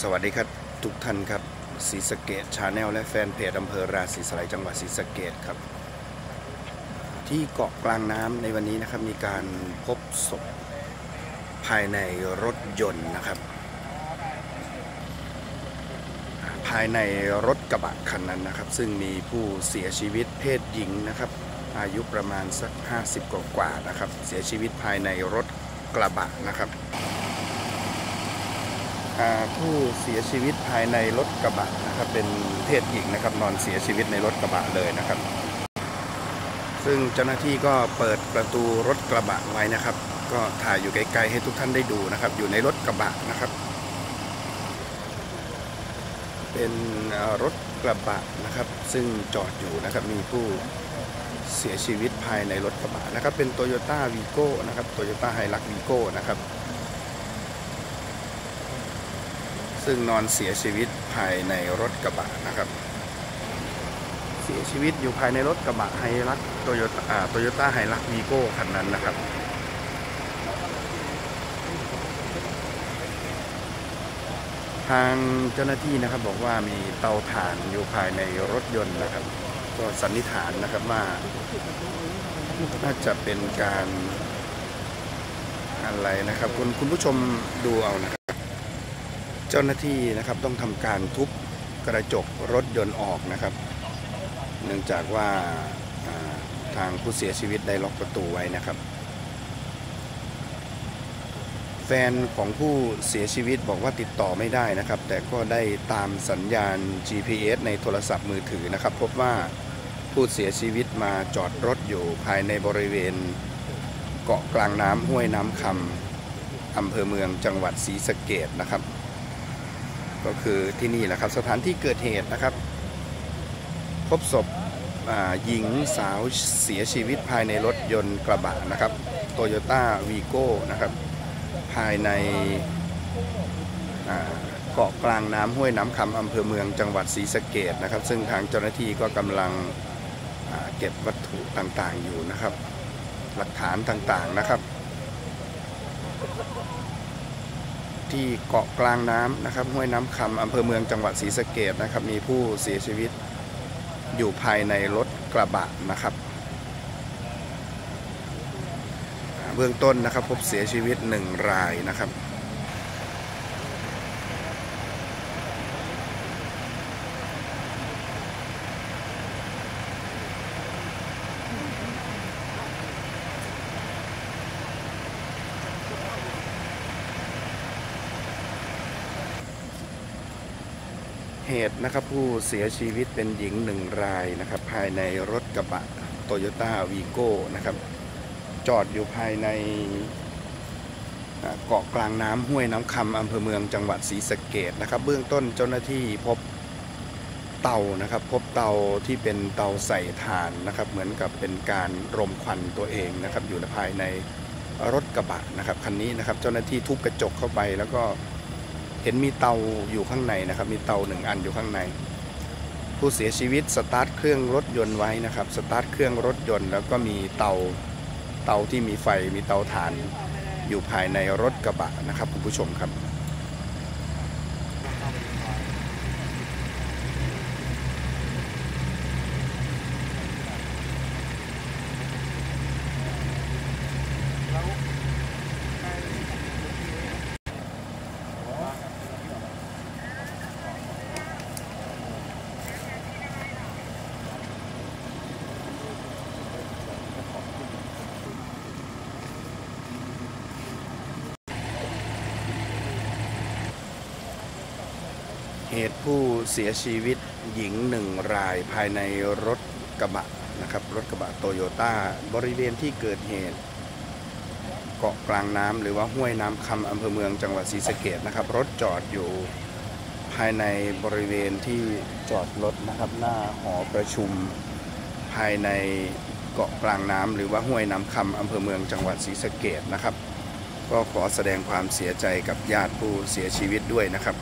สวัสดีครับทุกท่านครับศรีสะเกดชาแนลและแฟนเพจอำเภอราศีสไลยจังหวัดศรีสะเกดครับ ที่เกาะกลางน้ำในวันนี้นะครับมีการพบศพภายในรถยนต์นะครับ ภายในรถกระบะคันนั้นนะครับ ซึ่งมีผู้เสียชีวิตเพศหญิงนะครับ อายุประมาณสัก 50 กว่าๆนะครับ เสียชีวิตภายในรถกระบะนะครับ ผู้เสียชีวิตภายในรถกระบะนะครับเป็นเพศหญิงนะครับนอนเสียชีวิตในรถกระบะเลยนะครับ ซึ่งเจ้าหน้าที่ก็เปิดประตูรถกระบะไว้นะครับ ก็ถ่ายอยู่ไกลๆให้ทุกท่านได้ดูนะครับ อยู่ในรถกระบะนะครับ เป็นรถกระบะนะครับ ซึ่งจอดอยู่นะครับมีผู้เสียชีวิตภายในรถกระบะนะครับ เป็นโตโยต้าวีโก้นะครับโตโยต้า Hilux วีโก้นะครับ ซึ่งนอนเสียชีวิตภายในรถกระบะนะครับ เสียชีวิตอยู่ภายในรถกระบะ Hilux โตโยต้าโตโยต้า Hilux วีโก้คันนั้นนะครับทางเจ้าหน้าที่นะครับบอกว่ามีเตาถ่านอยู่ภายในรถยนต์นะครับ ก็สันนิษฐานนะครับว่าน่าจะเป็นการอะไรนะครับ คุณคุณผู้ชมดูเอานะครับ เจ้าหน้าที่นะครับต้องทำการทุบกระจกรถยนต์ออกนะครับ เนื่องจากว่าอ่าทางผู้เสียชีวิตได้ล็อกประตูไว้นะครับ แฟนของผู้เสียชีวิตบอกว่าติดต่อไม่ได้นะครับ แต่ก็ได้ตามสัญญาณ GPS ในโทรศัพท์มือถือนะครับ พบว่าผู้เสียชีวิตมาจอดรถอยู่ภายในบริเวณ เกาะกลางน้ำห้วยน้ำคำอำเภอเมืองจังหวัดศรีสะเกดนะครับ ก็คือที่นี่แหละครับ สถานที่เกิดเหตุนะครับ พบศพหญิงสาวเสียชีวิตภายในรถยนต์กระบะนะครับโตโยต้าวีโก้นะครับ ภายในเกาะกลางน้ำห้วยน้ำคำอำเภอเมืองจังหวัดศรีสะเกดนะครับ ซึ่งทางเจ้าหน้าที่ก็กำลังเก็บวัตถุต่างๆอยู่นะครับ หลักฐานต่างๆนะครับ ที่เกาะกลางน้ำนะครับห้วยน้ำคำอำเภอเมืองจังหวัดศรีสะเกดนะครับ มีผู้เสียชีวิตอยู่ภายในรถกระบะนะครับเบื้องต้นนะครับพบเสียชีวิตหนึ่งรายนะครับ เหตุนะครับผู้เสียชีวิตเป็นหญิงหนึ่งรายนะครับ ภายในรถกระบะโตโยต้าวีโก้นะครับ จอดอยู่ภายในเกาะกลางน้ำห้วยน้ำคำอำเภอเมืองจังหวัดศรีสะเกดนะครับ เบื้องต้นเจ้าหน้าที่พบเตานะครับ พบเตาที่เป็นเตาใส่ถ่านนะครับ เหมือนกับเป็นการรมควันตัวเองนะครับ อยู่ภายในรถกระบะนะครับคันนี้นะครับ เจ้าหน้าที่ทุบกระจกเข้าไปแล้วก็ เห็นมีเตาอยู่ข้างในนะครับ มีเตาหนึ่งอันอยู่ข้างใน ผู้เสียชีวิตสตาร์ทเครื่องรถยนต์ไว้นะครับ สตาร์ทเครื่องรถยนต์ แล้วก็มีเตาเตาที่มีไฟมีเตาถ่านอยู่ภายในรถกระบะนะครับคุณผู้ชมครับ เหตุผู้เสียชีวิตหญิงหนึ่งรายภายในรถกระบะนะครับรถกระบะโตโยต้าบริเวณที่เกิดเหตุ เกาะกลางน้ำหรือว่าห้วยน้ำคำอำเภอเมืองจังหวัดศรีสะเกดนะครับ รถจอดอยู่ภายในบริเวณที่จอดรถนะครับ หน้าหอประชุมภายในเกาะกลางน้ำหรือว่าห้วยน้ำคำอำเภอเมืองจังหวัดศรีสะเกดนะครับ ก็ขอแสดงความเสียใจกับญาติผู้เสียชีวิตด้วยนะครับ